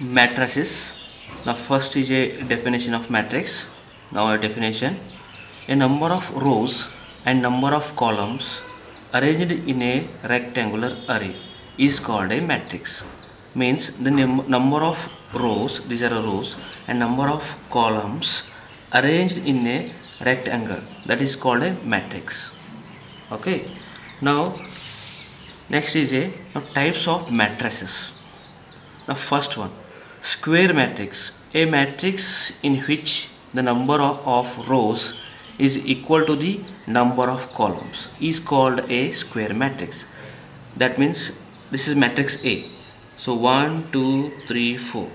matrices. Now first is a definition of matrix. Now a definition. A number of rows and number of columns arranged in a rectangular array is called a matrix. Means the num- number of rows these are rows and number of columns arranged in a rectangle. That is called a matrix. Okay? Now next is a now types of matrices. The first one square matrix a matrix in which the number of, rows is equal to the number of columns is called a square matrix. That means this is matrix a. So 1 2 3 4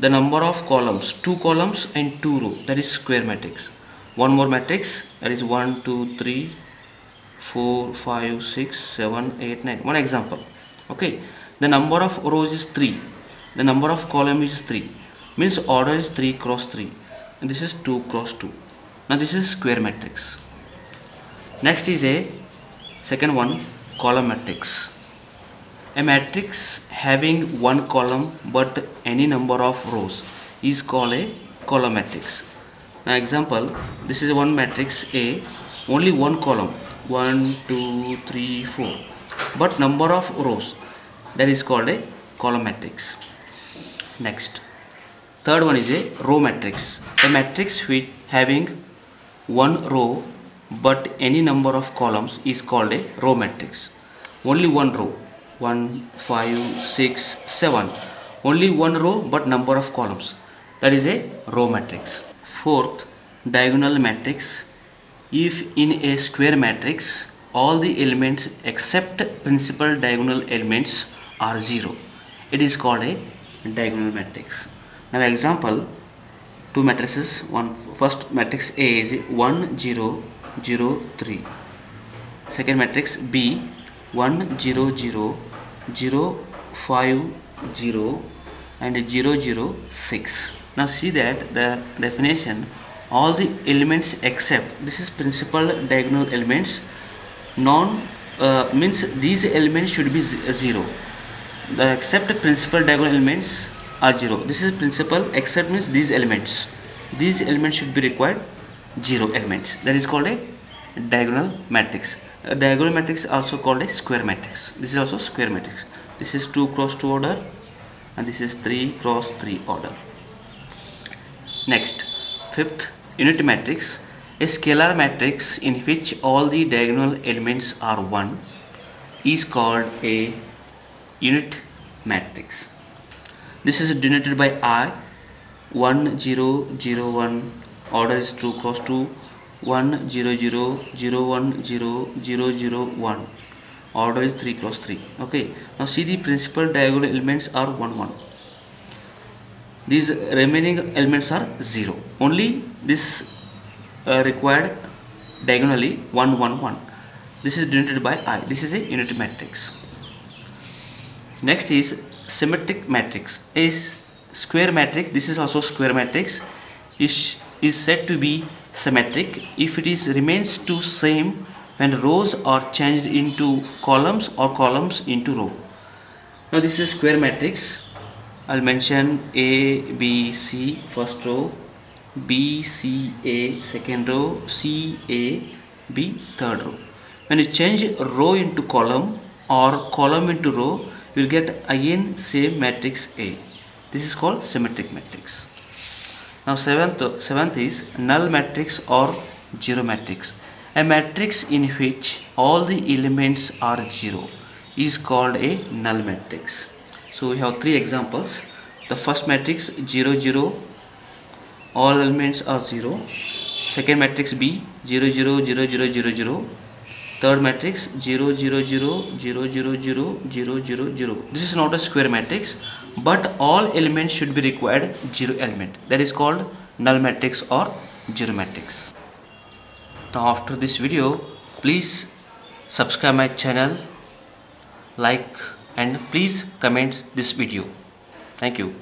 the number of columns two columns and two row that is square matrix. One more matrix that is 1 2 3 4 5 6 7 8 9 one example. Okay. The number of rows is 3 the number of column is 3 means order is 3 cross 3 and this is 2 cross 2 now this is square matrix. Next is a second one column matrix. A matrix having one column but any number of rows is called a column matrix. Now example this is one matrix a only one column. 1 2 3 4 but number of rows that is called a column matrix next. Third one is a row matrix. A matrix with having one row but any number of columns is called a row matrix. Only one row. 1 5 6 7 only one row but number of columns. That is a row matrix. Fourth diagonal matrix. If in a square matrix all the elements except principal diagonal elements are zero it is called a diagonal matrix now example two matrices one first matrix a is 1 0 0 3 second matrix b 1 0 0 0 5 0 and 0 0 6 now see that the definition all the elements except this is principal diagonal elements non uh, means these elements should be zero the except principal diagonal elements are zero. This is principal except means these elements. These elements should be required zero elements. That is called a diagonal matrix. A diagonal matrix also called a square matrix. This is also square matrix. This is 2 cross 2 order and this is 3 cross 3 order. Next fifth unit matrix. A scalar matrix in which all the diagonal elements are 1 is called a unit matrix. This is denoted by i 1 0 0 1 order is 2 cross 2 1 0 0 0 1 0 0 0 1 order is 3 cross 3 okay. Now see the principal diagonal elements are 1 1 these remaining elements are 0 only this uh, required diagonally 1 1 1 this is denoted by i. This is a unit matrix next is symmetric matrix. Is square matrix this is also square matrix is is said to be symmetric. If it is remains to same when rows are changed into columns or columns into row. Now this is square matrix. I'll mention a b c first row b c a second row c a b third row. When you change row into column or column into row will get again same matrix a. This is called symmetric matrix. Now seventh seventh is null matrix or zero matrix. A matrix in which all the elements are zero is called a null matrix. So we have three examples. The first matrix 0 0 all elements are zero. 0 second matrix b 0 0 0 0 0 0 third matrix 0 0 0 0 0 0 0 0 0 this is not a square matrix but all elements should be required zero element. That is called null matrix or zero matrix. Now after this video please subscribe my channel like and please comment this video. Thank you